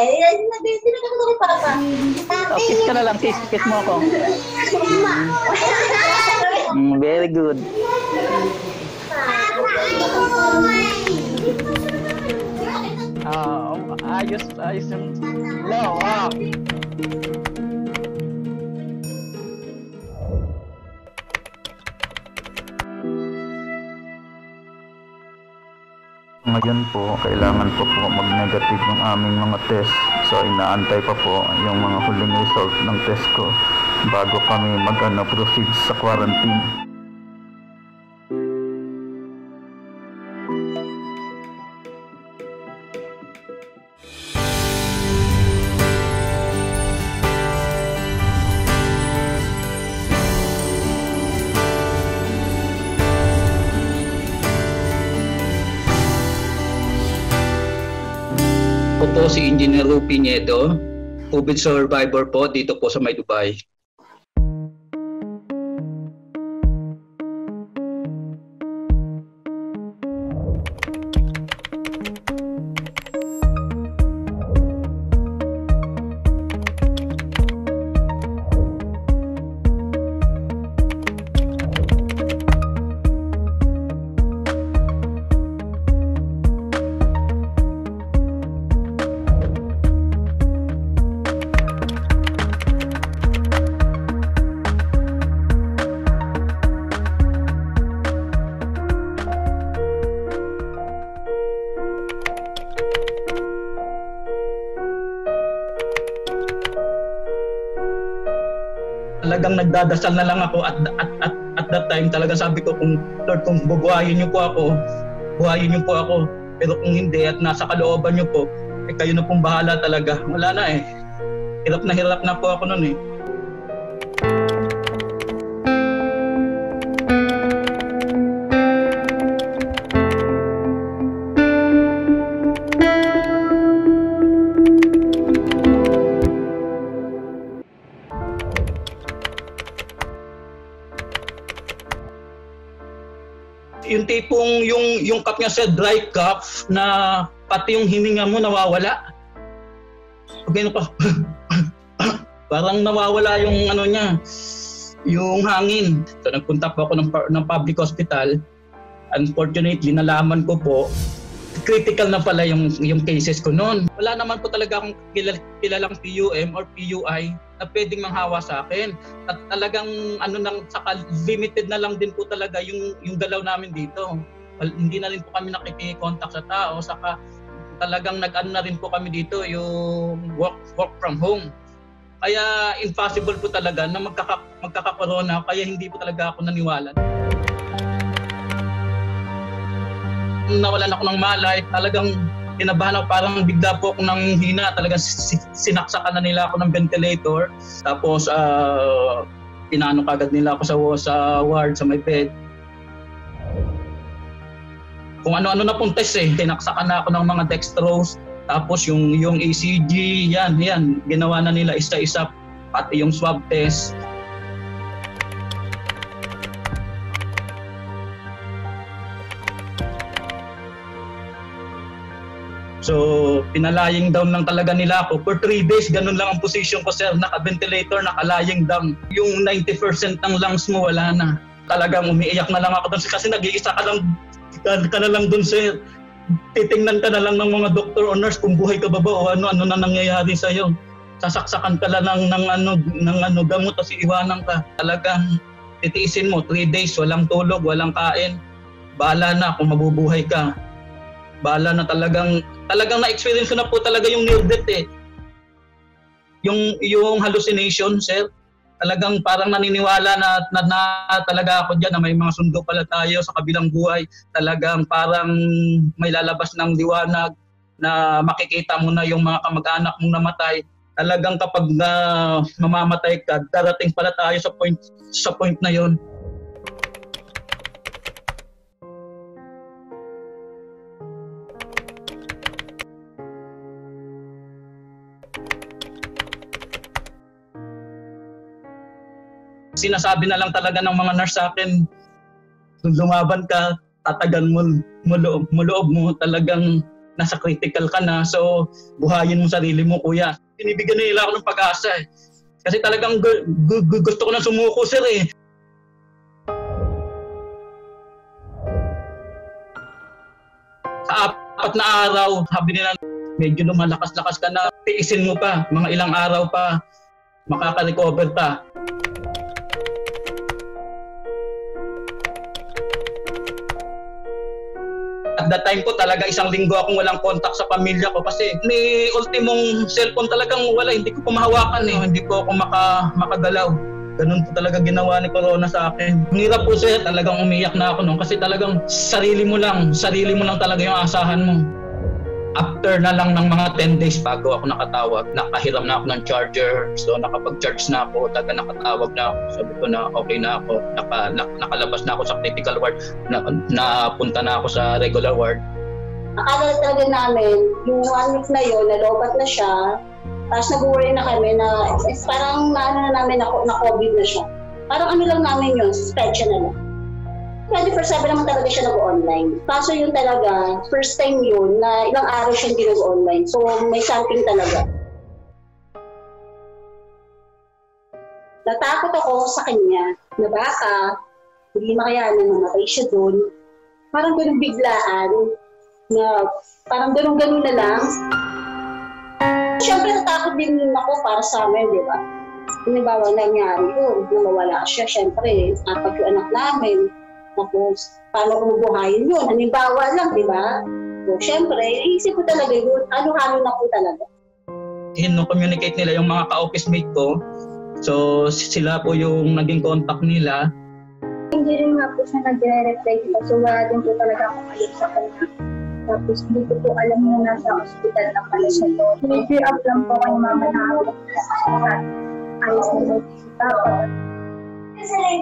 Eh, tinagano ko papa. Oh, kiss ka na lang, kiss, kiss mo ako. Mm, very good. Ah, um, ayos, ayos yung low. Ah. Ngayon po, kailangan po po mag-negative yung aming mga test. So, inaantay pa po yung mga huling result ng test ko bago kami mag-ano, proceed sa quarantine. Po si Engineer Rupi Nieto, COVID survivor po dito po sa May Dubai. Talagang nagdadasal na lang ako at at at, at that time talaga sabi ko kung Lord kung bubuhayin niyo po ako, buhayin niyo po ako. Pero kung hindi at nasa kalooban niyo po, eh kayo na pong bahala talaga. Wala na eh. Hirap na hirap na po ako noon eh. Yung cup niya sa dry cough na pati yung hininga mo nawawala. Okay pa. Parang nawawala yung ano niya, yung hangin. So nagpunta po ako ng, ng public hospital. Unfortunately, nalaman ko po critical na pala yung yung cases ko noon. Wala naman po talaga akong kilal, kilalang PUM or PUI na pwedeng manghawa sa akin. At talagang ano nang saka limited na lang din po talaga yung yung galaw namin dito. Hindi na rin po kami nakiki-contact sa tao saka talagang nag-ano na rin po kami dito yung work work from home. Kaya impossible po talaga na magkaka, magkaka-corona kaya hindi po talaga ako naniwala. nawalan ako ng malay, talagang kinabahan ako, parang bigla po ako nang hina, talagang si- sinaksakan na nila ako ng ventilator. Tapos, uh, pinano kagad nila ako sa, sa ward, sa my bed. Kung ano-ano na pong test eh, tinaksakan na ako ng mga dextrose, tapos yung, yung ECG, yan, yan, ginawa na nila isa-isa, pati yung swab test. So, pinalaying down lang talaga nila ako. For 3 days, ganun lang ang position ko, sir. Naka-ventilator, nakalaying down. Yung 90% ng lungs mo, wala na. Talagang umiiyak na lang ako doon kasi nag-iisa ka lang, ka, ka na lang doon, sir. Titingnan ka na lang ng mga doctor or nurse kung buhay ka ba ba o ano, ano na nangyayari sa'yo. Sasaksakan ka lang ng, ng, ano, ng ano, gamot tapos iwanan ka. Talagang titiisin mo, 3 days, walang tulog, walang kain. Bahala na kung mabubuhay ka bala na talagang talagang na-experience ko na po talaga yung near death eh. Yung yung hallucination, sir. Talagang parang naniniwala na, na, na talaga ako diyan na may mga sundo pala tayo sa kabilang buhay. Talagang parang may lalabas ng liwanag na makikita mo na yung mga kamag-anak mong namatay. Talagang kapag na mamamatay ka, darating pala tayo sa point sa point na yon. Sinasabi na lang talaga ng mga nurse sa akin, lumaban ka, tatagan mo, mo, loob, mo talagang nasa critical ka na. So, buhayin mo sarili mo, kuya. Binibigyan na nila ako ng pag-asa eh. Kasi talagang gu- gu- gusto ko na sumuko, sir eh. Sa apat na araw, sabi nila, medyo lumalakas-lakas ka na, tiisin mo pa, mga ilang araw pa, makaka-recover pa. At that time po talaga isang linggo akong walang contact sa pamilya ko kasi ni ultimong cellphone talagang wala, hindi ko po mahawakan eh, hindi ko ako maka, makagalaw. Ganun po talaga ginawa ni Corona sa akin. Hirap po sir, talagang umiyak na ako noon kasi talagang sarili mo lang, sarili mo lang talaga yung asahan mo. After na lang ng mga 10 days bago ako nakatawag, nakahiram na ako ng charger. So nakapag-charge na ako, taga nakatawag na ako. Sabi ko na okay na ako, Naka, na- nakalabas na ako sa critical ward, na, napunta na ako sa regular ward. Akala talaga namin, yung one week na yun, nalobat na siya. Tapos nag-worry na kami na eh, parang naano na namin na, na COVID na siya. Parang ano lang namin yun, suspension na lang. 24-7 naman talaga siya nag-online. Kaso yun talaga, first time yun na ilang araw siya hindi nag-online. So may something talaga. Natakot ako sa kanya na baka hindi makayanan mamatay siya doon. Parang ganun biglaan na parang ganun-ganun na lang. Siyempre natakot din ako para sa amin, di ba? Halimbawa nangyari yun, nung mawala siya, siyempre, apat yung anak namin. Tapos, paano kung buhayin yun? Halimbawa lang, di ba? So, siyempre, iisip ko talaga yun, ano-halo na po talaga. Hino-communicate nila yung mga ka-office mate ko. So sila po yung naging contact nila. Hindi rin nga po siya nagre-reply dito. So wala din po talaga akong alam sa kanya. Tapos hindi ko po alam na nasa hospital na pala siya to. May up lang po kay mama na ako. Ayos na si Papa.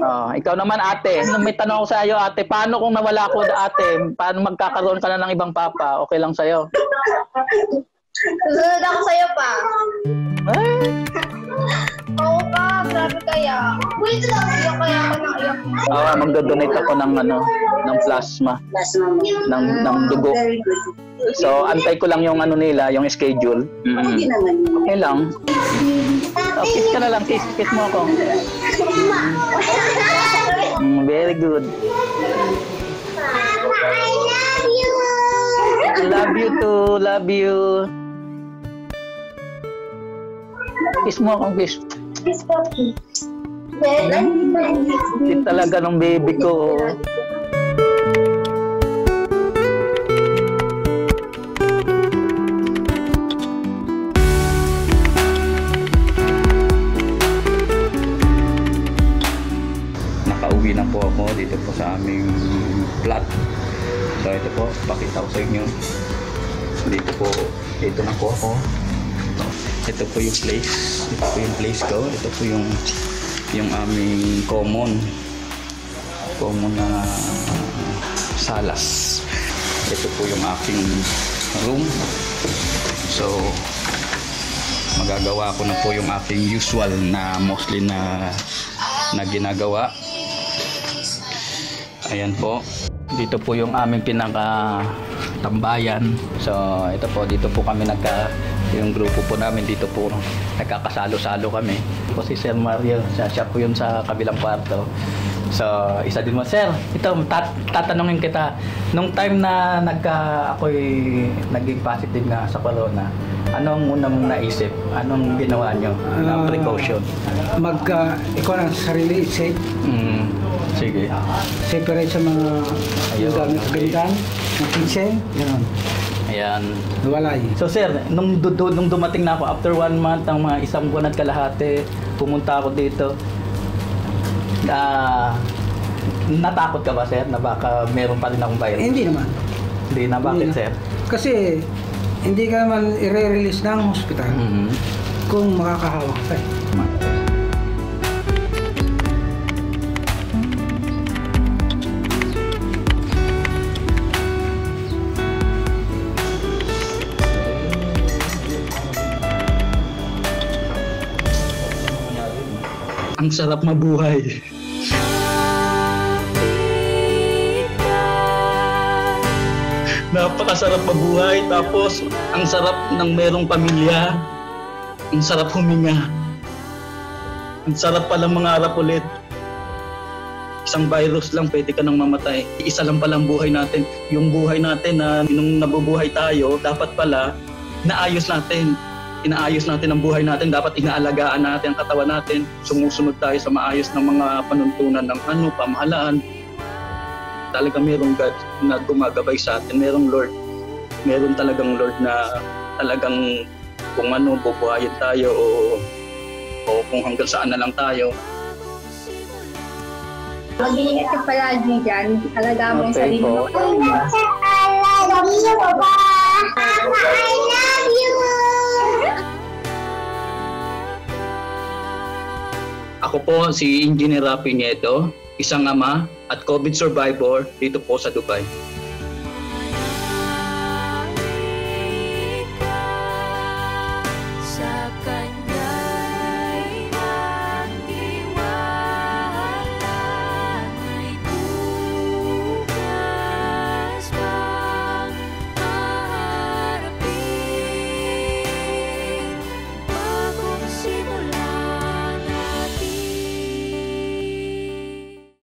Oh, ikaw naman ate, may tanong ako sa iyo ate, paano kung nawala ako ate? Paano magkakaroon ka na ng ibang papa? Okay lang sa iyo? Susunod ako sa'yo pa. Eh, Oo pa, grabe kaya. Wait lang. Iyak kaya ako ng iyak. oh, magdo-donate ako ng ano, ng plasma, naman. ng ng dugo. So, antay ko lang yung ano nila, yung schedule. Mm. Okay lang. Oh, kiss ka na lang, kiss, kiss mo ako. Mm, very good. Love you too, love you. Kiss mo ako, kiss. Kiss po. Kiss talaga ng baby ko. Po ako dito po sa aming flat. So ito po, pakita ko sa inyo. Dito po, ito na po ako. Ito po yung place. Ito po yung place ko. Ito po yung yung aming common common na salas. Ito po yung aking room. So, magagawa ko na po yung aking usual na mostly na na ginagawa. Ayan po. Dito po yung aming pinaka tambayan. So, ito po dito po kami nagka yung grupo po namin dito po nagkakasalo-salo kami. Po si Sir Mario, siya, siya po yun sa kabilang kwarto. So, isa din mo, Sir, ito, tat- tatanungin kita, nung time na nagka, ako'y naging positive nga sa corona, anong unang mong naisip? Anong ginawa nyo na Ah, precaution? mag uh, ikaw sa sarili safe Mm, sige. separate sa mga Ayun, gamit okay. gamitan ng kitchen gano'n Ayan. walay So sir, nung, du- du- nung dumating na ako, after one month, ang mga isang buwan at kalahati, pumunta ako dito. Ah, natakot ka ba sir na baka meron pa rin akong virus? Eh, hindi naman Hindi na, bakit Hindi na. sir? kasi hindi ka naman i-release ng hospital Mhm. kung makakahawak ka eh. Ang sarap mabuhay. Napakasarap mabuhay. Tapos, ang sarap ng merong pamilya. Ang sarap huminga. Ang sarap palang mangarap ulit. Isang virus lang, pwede ka nang mamatay. Isa lang palang buhay natin. Yung buhay natin na nung nabubuhay tayo, dapat pala, naayos natin. Inaayos natin ang buhay natin. Dapat inaalagaan natin ang katawan natin. Sumusunod tayo sa maayos ng mga panuntunan ng ano, pamahalaan. Talaga merong God na gumagabay sa atin. Merong Lord. Meron talagang Lord na talagang kung ano, bubuhayin tayo o, o kung hanggang saan na lang tayo. Mag-iingat ka palagi dyan. Alaga mo yung Okay sarili po. mo. Ako po si Engineer Rafi Nieto, isang ama at COVID survivor dito po sa Dubai. sa kanya